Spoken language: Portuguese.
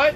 vai!